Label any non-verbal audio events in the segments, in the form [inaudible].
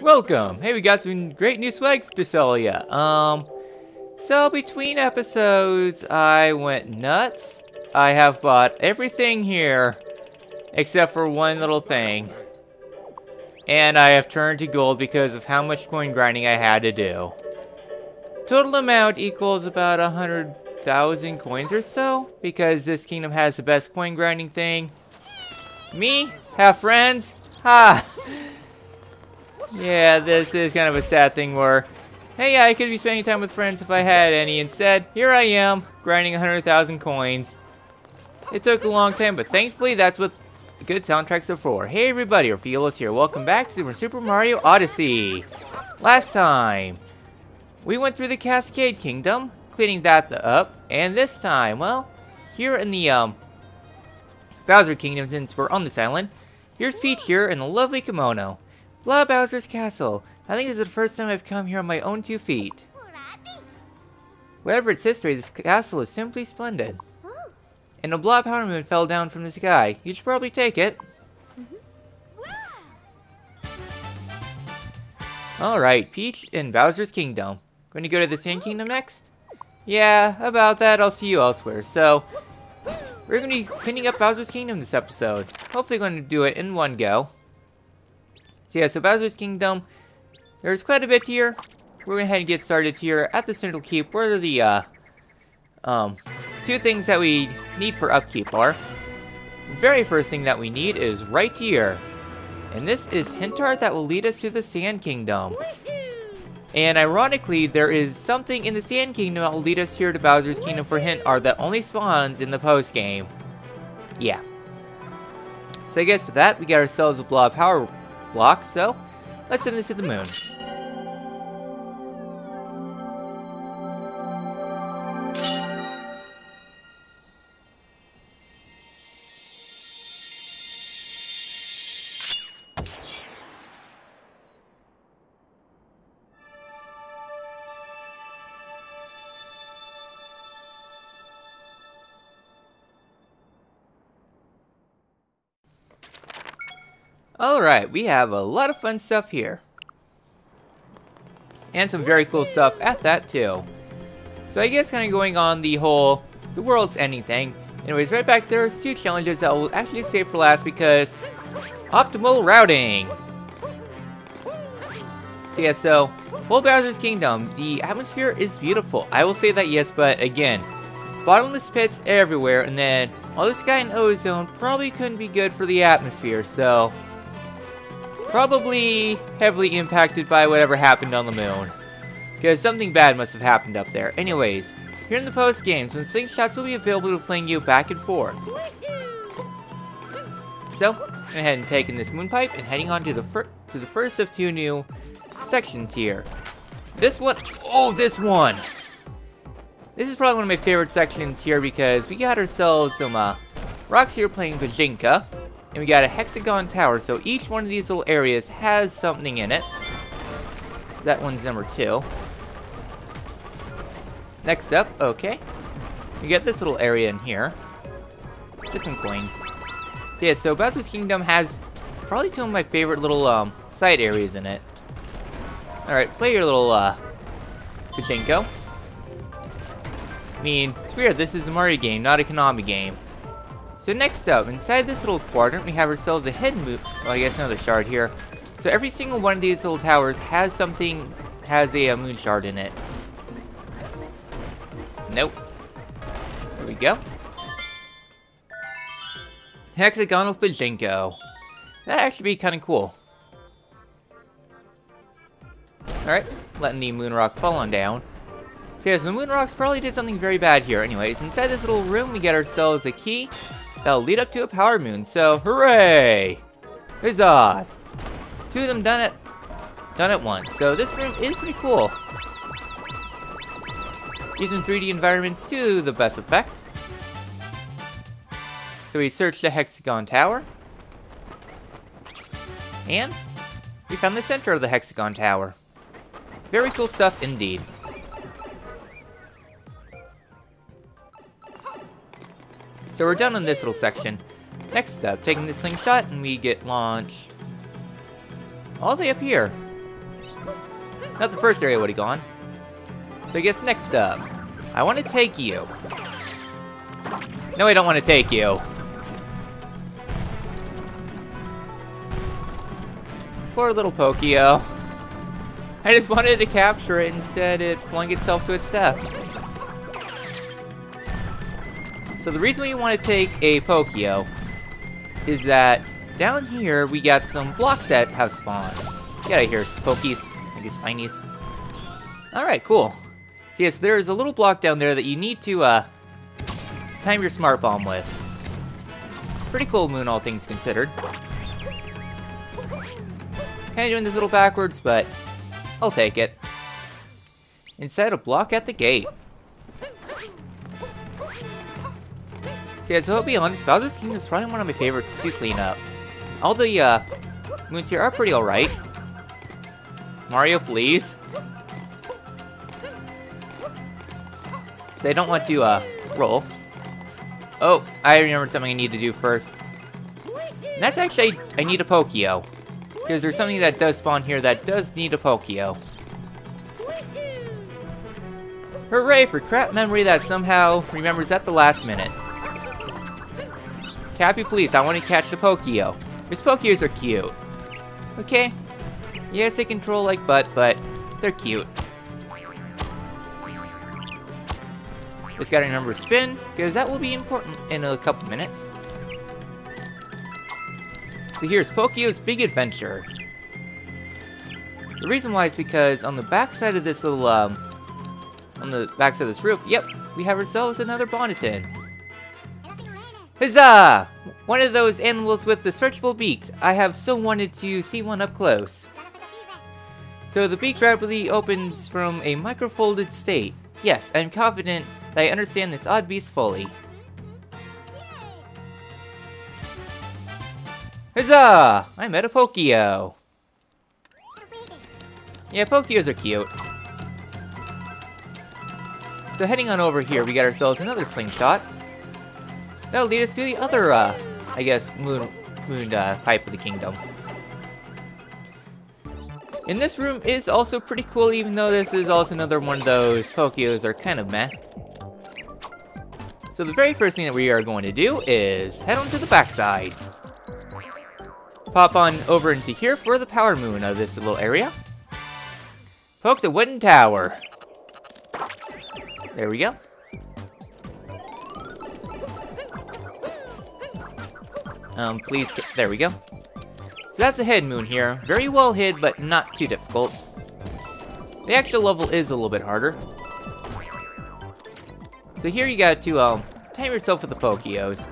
Welcome! Hey, we got some great new swag to sell ya. Um, so between episodes, I went nuts. I have bought everything here, except for one little thing. And I have turned to gold because of how much coin grinding I had to do. Total amount equals about a hundred thousand coins or so, because this kingdom has the best coin grinding thing. Me? Have friends? Ha! [laughs] Yeah, this is kind of a sad thing where, hey, I could be spending time with friends if I had any. Instead, here I am, grinding 100,000 coins. It took a long time, but thankfully that's what good soundtracks are for. Hey everybody, Orpheolus here. Welcome back to Super Mario Odyssey. Last time, we went through the Cascade Kingdom, cleaning that up. And this time, well, here in the um, Bowser Kingdom, since we're on this island, here's Peach here in a lovely kimono. Blah Bowser's Castle. I think this is the first time I've come here on my own two feet. Whatever its history, this castle is simply splendid. And a blob powder moon fell down from the sky. You should probably take it. Alright, Peach in Bowser's Kingdom. Going to go to the Sand Kingdom next? Yeah, about that, I'll see you elsewhere. So, we're going to be cleaning up Bowser's Kingdom this episode. Hopefully going to do it in one go. So yeah, so Bowser's Kingdom, there's quite a bit here. We're going to head and get started here at the Central Keep, where the uh, um, two things that we need for upkeep are. The very first thing that we need is right here. And this is hint art that will lead us to the Sand Kingdom. And ironically, there is something in the Sand Kingdom that will lead us here to Bowser's Kingdom for hint art that only spawns in the post game. Yeah. So I guess with that, we got ourselves a blob power block, so let's send this to the moon. Alright, we have a lot of fun stuff here. And some very cool stuff at that too. So I guess kind of going on the whole, the world's anything. Anyways, right back there's two challenges that I will actually save for last because optimal routing. So yeah, so Whole Bowser's Kingdom, the atmosphere is beautiful. I will say that yes, but again, bottomless pits everywhere, and then all this guy in ozone probably couldn't be good for the atmosphere, so Probably heavily impacted by whatever happened on the moon. Because something bad must have happened up there. Anyways, here in the post games, when slingshots will be available to fling you back and forth. So, going ahead and taking this moon pipe and heading on to the to the first of two new sections here. This one, oh, this one! This is probably one of my favorite sections here because we got ourselves some uh, rocks here playing Pachinko. And we got a hexagon tower, so each one of these little areas has something in it. That one's number two. Next up, okay. We got this little area in here. Just some coins. So yeah, so Bowser's Kingdom has probably two of my favorite little um, side areas in it. Alright, play your little uh, Pachinko. I mean, it's weird, this is a Mario game, not a Konami game. So next up, inside this little quadrant, we have ourselves a hidden moon. Oh, well, I guess another shard here. So every single one of these little towers has something, has a, a moon shard in it. Nope. There we go. Hexagonal Pachinko. That actually be kind of cool. Alright, letting the moon rock fall on down. So yes, the moon rocks probably did something very bad here. Anyways, inside this little room, we get ourselves a key that'll lead up to a power moon. So, hooray! Huzzah! Two of them done it, done at once. So this room is pretty cool. Using 3D environments to the best effect. So we searched the Hexagon Tower. And we found the center of the Hexagon Tower. Very cool stuff indeed. So we're done on this little section. Next up, taking the slingshot and we get launched all the way up here. Not the first area would have gone. So I guess next up, I want to take you. No, I don't want to take you. Poor little Pokio. I just wanted to capture it, instead it flung itself to its death. So the reason we want to take a Pokio is that down here we got some blocks that have spawned. Get out of here, Pokies. I guess Spinies. Alright, cool. So yes, there's a little block down there that you need to uh, time your smart bomb with. Pretty cool moon, all things considered. Kinda doing this a little backwards, but I'll take it. Instead, a block at the gate. So yeah, so I'll be honest, Bowser's Kingdom is probably one of my favorites to clean up. All the uh, moons here are pretty alright. Mario, please. So I don't want to uh, roll. Oh, I remembered something I need to do first. And that's actually, I need a Pokio. Because there's something that does spawn here that does need a Pokio. Hooray for crap memory that somehow remembers at the last minute. Cappy, please, I want to catch the Pokio. His Pokios are cute. Okay? Yes, they control like butt, but they're cute. Just gotta remember to spin, because that will be important in a couple minutes. So here's Pokio's Big Adventure. The reason why is because on the backside of this little, um, on the backside of this roof, yep, we have ourselves another Bonneton. Huzzah! One of those animals with the searchable beak. I have so wanted to see one up close. So the beak rapidly opens from a microfolded state. Yes, I'm confident that I understand this odd beast fully. Huzzah! I met a Pokio! Yeah, Pokios are cute. So heading on over here, we got ourselves another slingshot. That'll lead us to the other, uh, I guess, moon, moon uh, pipe of the kingdom. And this room is also pretty cool, even though this is also another one of those Pokios are kind of meh. So the very first thing that we are going to do is head on to the backside pop on over into here for the power moon of this little area. Poke the wooden tower. There we go. Um, please, there we go. So that's a head moon here. Very well hid, but not too difficult. The actual level is a little bit harder. So here you got to, um, time yourself with the Pokios.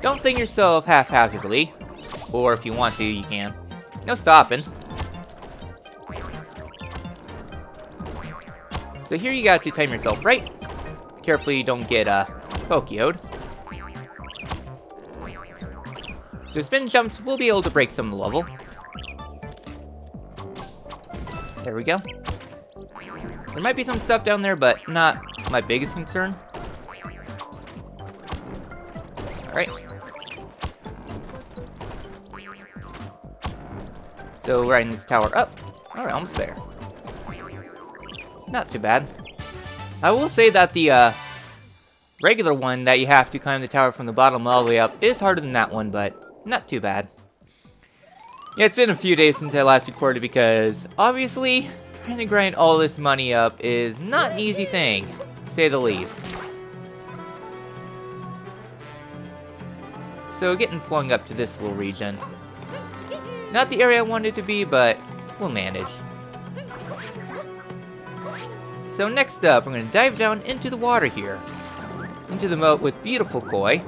Don't thing yourself haphazardly. Or if you want to, you can. No stopping. So here you got to time yourself right. Carefully don't get uh, Pokioed. So spin jumps we'll be able to break some level. There we go. There might be some stuff down there, but not my biggest concern. Alright. So riding this tower up. Alright, almost there. Not too bad. I will say that the uh, regular one that you have to climb the tower from the bottom all the way up is harder than that one, but not too bad. Yeah, it's been a few days since I last recorded because, obviously, trying to grind all this money up is not an easy thing, say the least. So getting flung up to this little region not the area I wanted to be, but we'll manage. So next up, we're going to dive down into the water here. Into the moat with beautiful koi.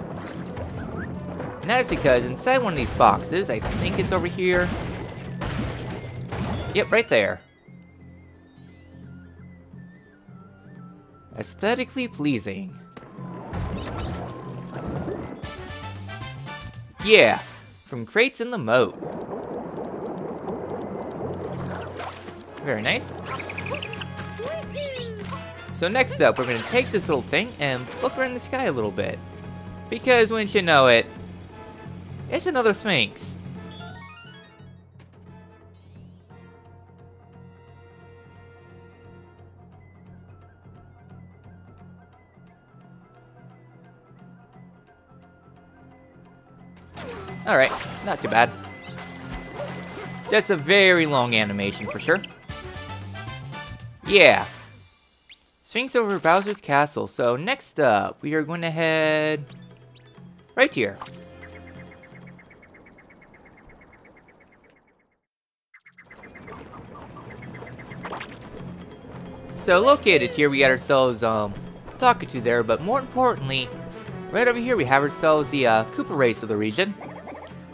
And that is because inside one of these boxes, I think it's over here. Yep, right there. Aesthetically pleasing. Yeah, from crates in the moat. Very nice. So next up, we're to take this little thing and look around the sky a little bit. Because wouldn't you know it, it's another Sphinx. Alright, not too bad. That's a very long animation for sure. Yeah. Sphinx over Bowser's Castle. So next up, we are going to head right here. So located here, we got ourselves um, Talkatoo there, but more importantly, right over here we have ourselves the uh, race of the region.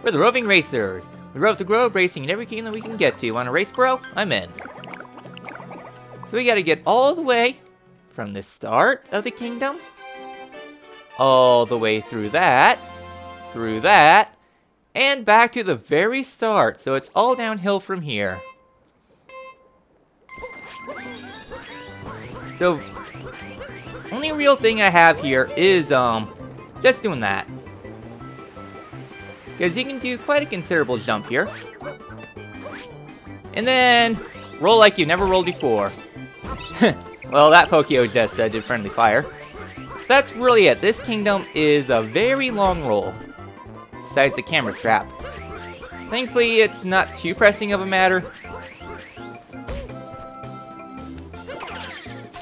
We're the roving racers. We rove the globe, racing in every kingdom that we can get to. Want a race, bro? I'm in. So we gotta get all the way from the start of the kingdom, all the way through that, through that, and back to the very start. So it's all downhill from here. So, only real thing I have here is, um, just doing that. Because you can do quite a considerable jump here. And then, roll like you never rolled before. [laughs] well, that Pokio just uh, did friendly fire. That's really it. This kingdom is a very long roll. Besides the camera strap. Thankfully, it's not too pressing of a matter.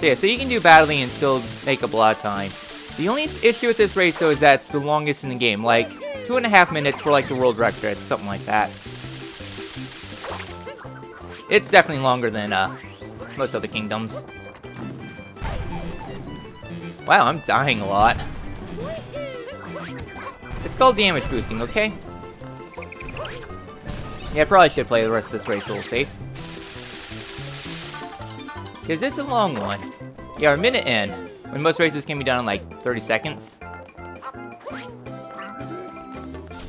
So yeah, so you can do battling and still make up a lot of time. The only issue with this race though is that it's the longest in the game, like two and a half minutes for like the world record, something like that. It's definitely longer than uh, most other kingdoms. Wow, I'm dying a lot. It's called damage boosting, okay? Yeah, I probably should play the rest of this race a little safe. Because it's a long one. Yeah, a minute in, when most races can be done in like 30 seconds.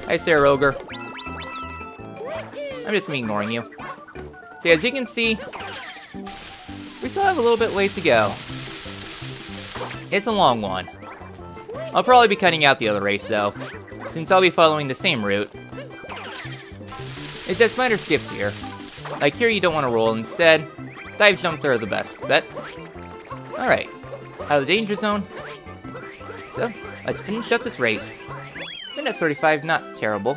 Hi, Stair Ogre. I'm just ignoring you. So as you can see, we still have a little bit ways to go. It's a long one. I'll probably be cutting out the other race though, since I'll be following the same route. It's just minor skips here. Like here you don't want to roll, instead, Dive jumps are the best bet. Alright, out of the danger zone. So, let's finish up this race. Minute 35, not terrible.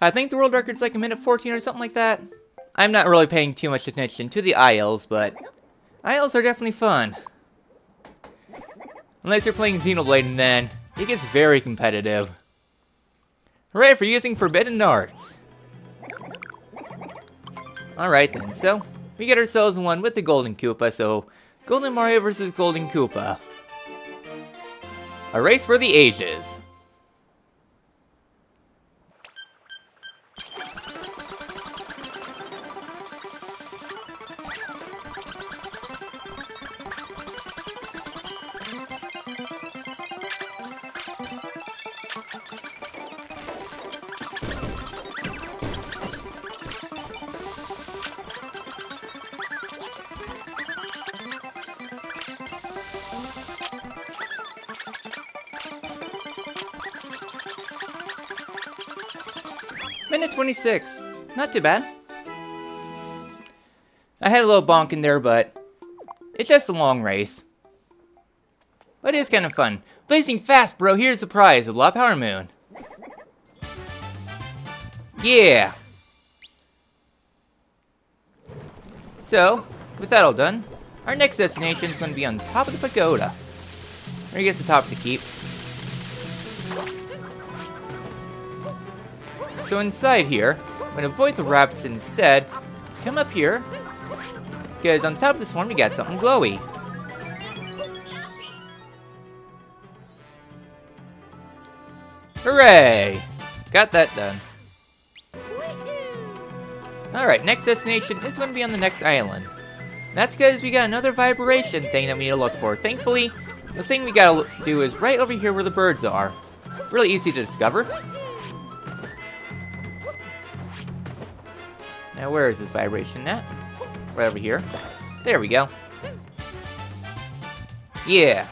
I think the world record's like a minute 14 or something like that. I'm not really paying too much attention to the ILs, but ILs are definitely fun. Unless you're playing Xenoblade and then it gets very competitive. Hooray for using Forbidden Arts! Alright then, so we get ourselves one with the Golden Koopa, so Golden Mario versus Golden Koopa. A race for the ages. Minute 26. Not too bad. I had a little bonk in there, but it's just a long race. But it is kind of fun. Blazing fast, bro. Here's the prize, a Blah Power Moon. Yeah. So, with that all done, our next destination is going to be on top of the pagoda. Or I guess the top of the keep. So inside here, I'm gonna avoid the rapids instead. Come up here, because on top of this one we got something glowy. Hooray! Got that done. Alright, next destination is going to be on the next island. That's because we got another vibration thing that we need to look for. Thankfully, the thing we gotta do is right over here where the birds are. Really easy to discover. Now, where is this vibration at? Right over here. There we go. Yeah.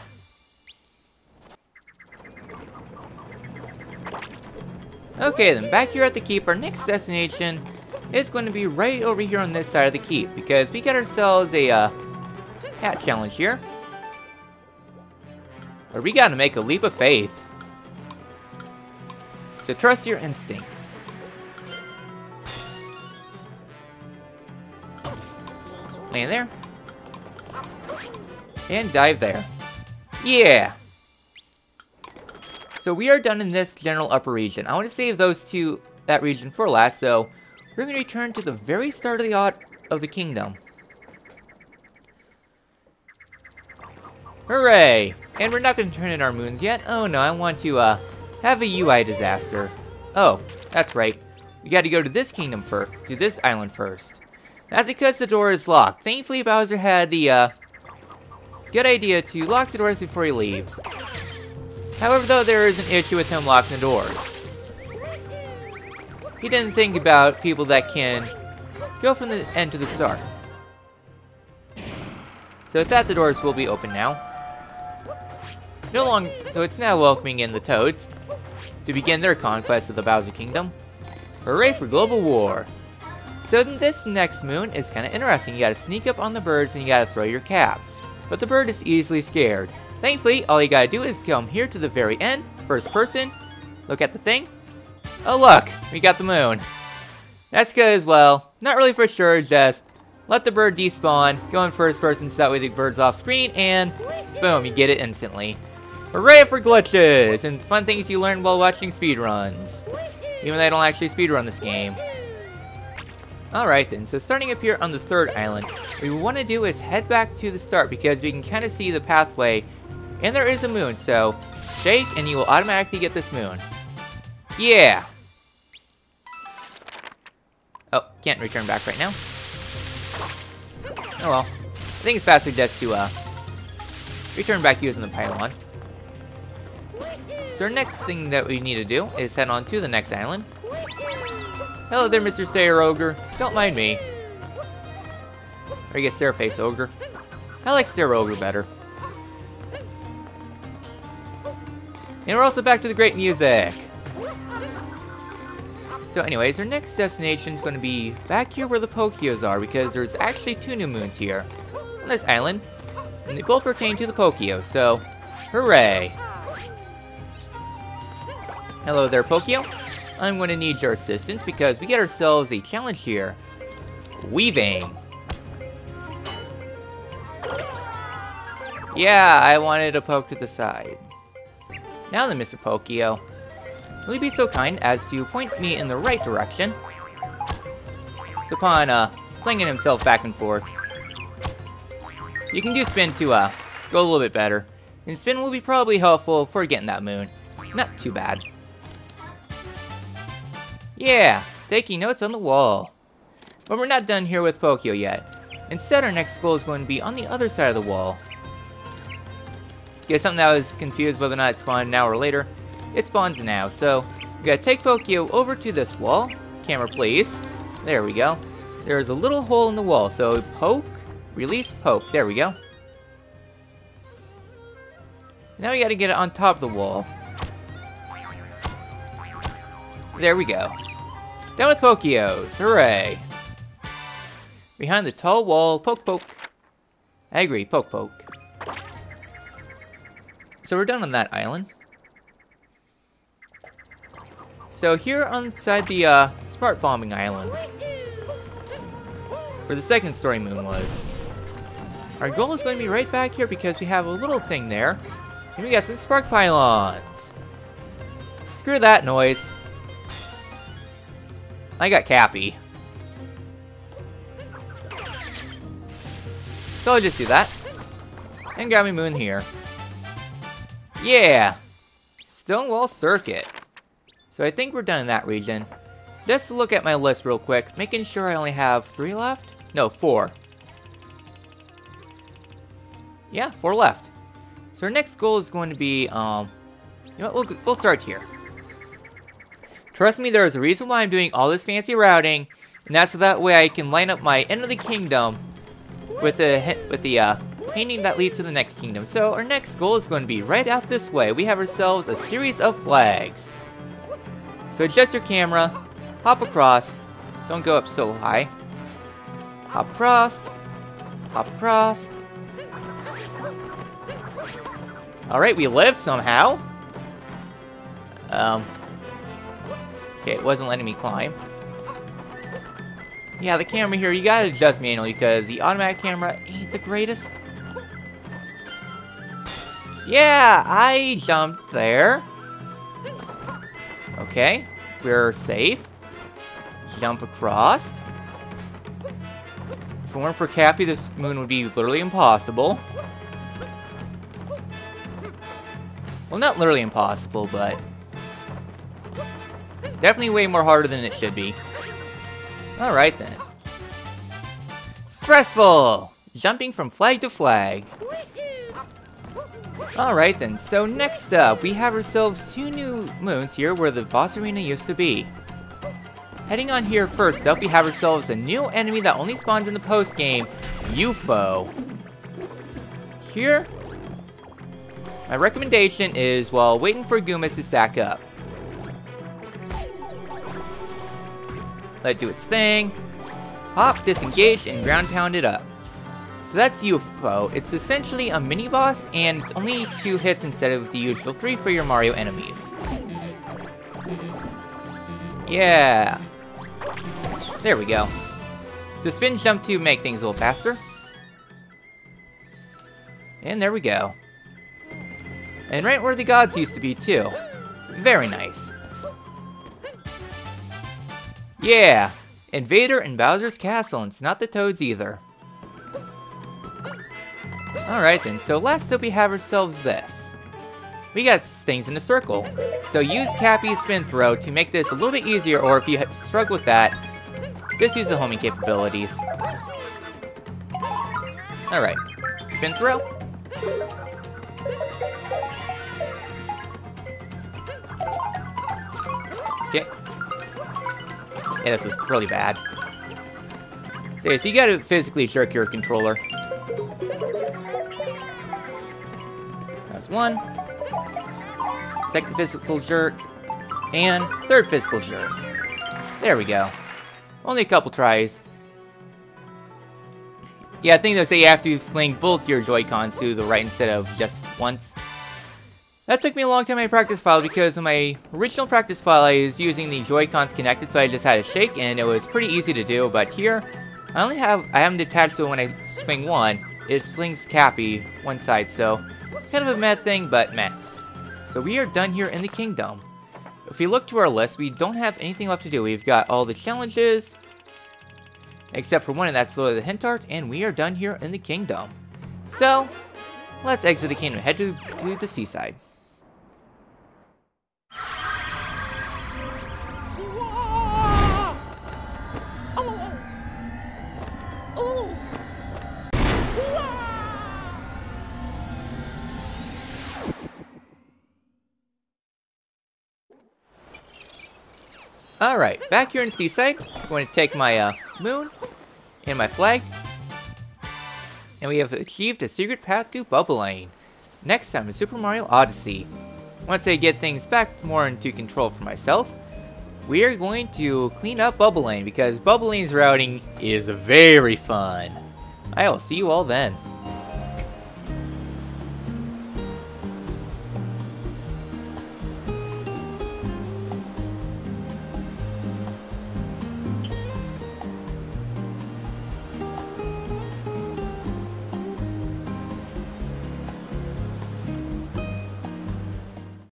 Okay, then back here at the keep, our next destination is going to be right over here on this side of the keep, because we got ourselves a uh, hat challenge here. Where we gotta make a leap of faith. So trust your instincts. Land there. And dive there. Yeah! So we are done in this general upper region. I want to save those two, that region for last, so we're going to return to the very start of the, of the kingdom. Hooray! And we're not going to turn in our moons yet. Oh no, I want to uh, have a UI disaster. Oh, that's right. We got to go to this kingdom first, to this island first. That's because the door is locked. Thankfully, Bowser had the uh, good idea to lock the doors before he leaves. However, though, there is an issue with him locking the doors. He didn't think about people that can go from the end to the start. So with that, the doors will be open now. No long, so it's now welcoming in the Toads to begin their conquest of the Bowser Kingdom. Hooray for global war! So this next moon is kind of interesting. You gotta sneak up on the birds and you gotta throw your cap. But the bird is easily scared. Thankfully, all you gotta do is come here to the very end, first person, look at the thing. Oh look, we got the moon. That's good as well. Not really for sure, just let the bird despawn, go in first person so that way the bird's off screen, and boom, you get it instantly. Hooray for glitches and fun things you learn while watching speedruns. Even though I don't actually speedrun this game. Alright then, so starting up here on the third island, what we want to do is head back to the start because we can kind of see the pathway, and there is a moon, so shake and you will automatically get this moon. Yeah! Oh, can't return back right now. Oh well. I think it's faster just to, uh, return back using the pylon. So our next thing that we need to do is head on to the next island. Hello there, Mr. Stair Ogre. Don't mind me. Or I guess Stairface Ogre. I like Stair Ogre better. And we're also back to the great music. So anyways, our next destination is going to be back here where the Pokios are because there's actually two new moons here on this island. And they both pertain to the Pokio, so hooray. Hello there, Pokio. I'm going to need your assistance because we get ourselves a challenge here. Weaving. Yeah, I wanted to poke to the side. Now then, Mr. Pokio, will you be so kind as to point me in the right direction? So upon uh, flinging himself back and forth, you can do spin to uh, go a little bit better. And spin will be probably helpful for getting that moon. Not too bad. Yeah, taking notes on the wall. But we're not done here with Pokio yet. Instead, our next goal is going to be on the other side of the wall. Get something that was confused whether or not it spawned now or later. It spawns now, so we gotta take Pokio over to this wall. Camera, please. There we go. There's a little hole in the wall, so poke, release, poke. There we go. Now we gotta get it on top of the wall. There we go. Down with Pokios, hooray! Behind the tall wall, poke poke. I agree, poke poke. So we're done on that island. So here inside the uh, Smart Bombing Island, where the second story moon was, our goal is going to be right back here because we have a little thing there, and we got some spark pylons. Screw that noise. I got Cappy. So I'll just do that. And me Moon here. Yeah! Stonewall Circuit. So I think we're done in that region. Just to look at my list real quick, making sure I only have three left? No, four. Yeah, four left. So our next goal is going to be, um, you know what, we'll, we'll start here. Trust me, there is a reason why I'm doing all this fancy routing, and that's so that way I can line up my end of the kingdom with the with the uh, painting that leads to the next kingdom. So our next goal is going to be right out this way. We have ourselves a series of flags. So adjust your camera, hop across, don't go up so high. Hop across, hop across. Alright, we live somehow. Um, Okay, it wasn't letting me climb. Yeah, the camera here, you gotta adjust manually because the automatic camera ain't the greatest. Yeah, I jumped there. Okay, we're safe. Jump across. If it weren't for Cappy, this moon would be literally impossible. Well, not literally impossible, but... Definitely way more harder than it should be. Alright then. Stressful! Jumping from flag to flag. Alright then, so next up, we have ourselves two new moons here where the boss arena used to be. Heading on here first up, we have ourselves a new enemy that only spawns in the post-game, UFO. Here, my recommendation is, while waiting for Goombas to stack up, let it do its thing, hop, disengage, and ground pound it up. So that's UFO. It's essentially a mini-boss, and it's only two hits instead of the usual three for your Mario enemies. Yeah. There we go. So spin jump to make things a little faster. And there we go. And right where the gods used to be, too. Very nice. Yeah! Invader and Bowser's Castle, and it's not the Toads either. Alright then, so last up we have ourselves this. We got things in a circle. So use Cappy's spin throw to make this a little bit easier, or if you struggle with that, just use the homing capabilities. Alright, spin throw. Yeah, this is really bad. So, yeah, so you gotta physically jerk your controller. That's one. Second physical jerk. And third physical jerk. There we go. Only a couple tries. Yeah, I think they'll say you have to fling both your Joy-Cons to the right instead of just once. That took me a long time in practice file because my original practice file I was using the Joy-Cons connected so I just had to shake and it was pretty easy to do but here I only have I haven't detached so when I swing one it swings Cappy one side so kind of a mad thing but meh. So we are done here in the kingdom. If we look to our list we don't have anything left to do. We've got all the challenges except for one and that's literally the hint art and we are done here in the kingdom. So let's exit the kingdom head to, to the seaside. Alright, back here in Seaside, I'm going to take my uh, moon and my flag. And we have achieved a secret path to Bubblaine. Next time in Super Mario Odyssey. Once I get things back more into control for myself, we are going to clean up Bubblaine because Bubblaine's routing is very fun. I will see you all then.